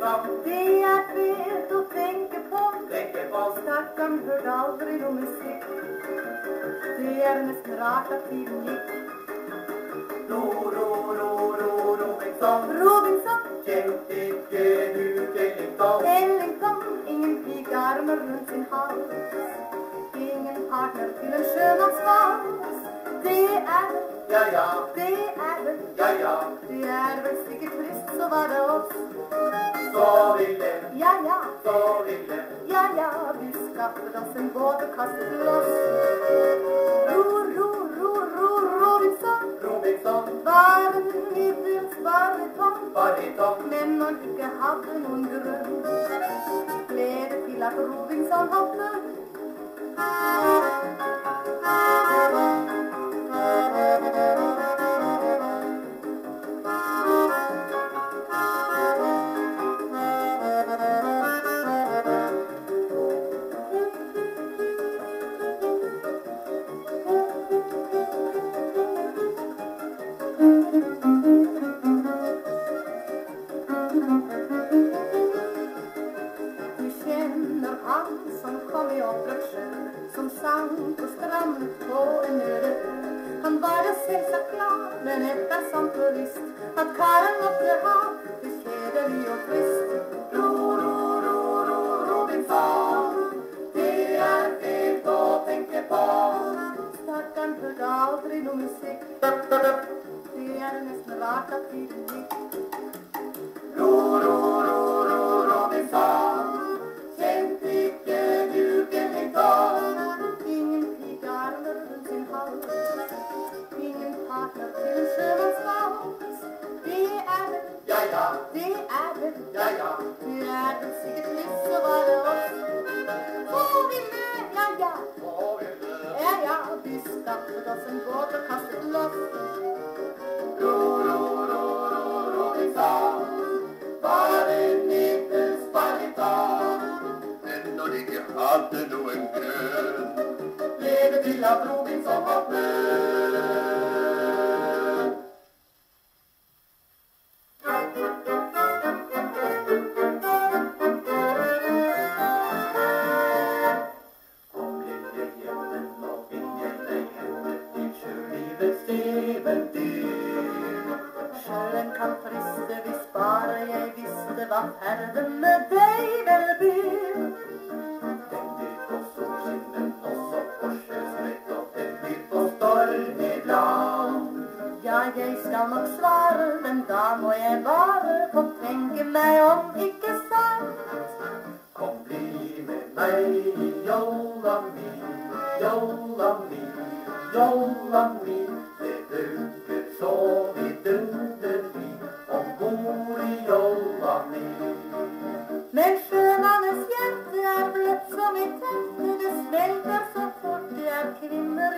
Det er fælt å tenke på. Tenke på. Stakkaren hørte aldri noe musikk. Det er nesten rart at tiden gikk. Ro, ro, ro, ro, Robinson. Robinson. Kjent ikke du Ellington? Ellington. Ingen pike armer rundt sin hals. Ingen partner til en sjømannsmann. Ja, ja, det er vel, ja, ja. det er vel sikkert trist, så var det oss. Så ville, Ja, ja, så ville. ja, ja, vi skaffet oss en båt og kastet loss. Ro, ro, ro, ro, Robinson, Robinson, var en middels baryton. bariton. Men når du ikke hadde noen grunn, ble det til at Robinson hoppet. Strammet på en øde ø. Han var da selvsagt glad, men ett er sant og visst, at karen måtte ha det kjedelig og trist. Ro, ro, ro, ro, Robinson. Det er fint å tenke på. Stakkaren hørte aldri noe musikk. Det er nesten rart at tiden gikk. Ja, ja, det er vel, ja, ja. det er vel sikkert trist, så var det oss. Hvor ville, ja, ja, ville. ja, ja, vi skaffet oss en båt og kastet loss. Ro, ro, ro, ro, Robinson. Var en middels bariton. Men når de ikke hadde noen grunn, ble det til at Robinson var Kom visste er det med deg vel byr. Den byr på solskinnen, også på og den byr på stormig land. Ja, jeg skal nok svare, men da må jeg bare få tenke meg om, ikke sant? Kom, bli med meg i jolla mi, jolla mi,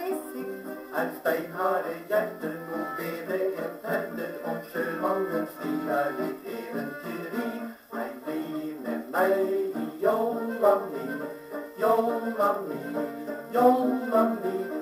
kvinner i sikt. Er steinharde hjerter noe bedre enn perler om sjømannens liv er litt eventyrrik? Nei, bli med meg i jolla mi, jolla mi, jolla mi.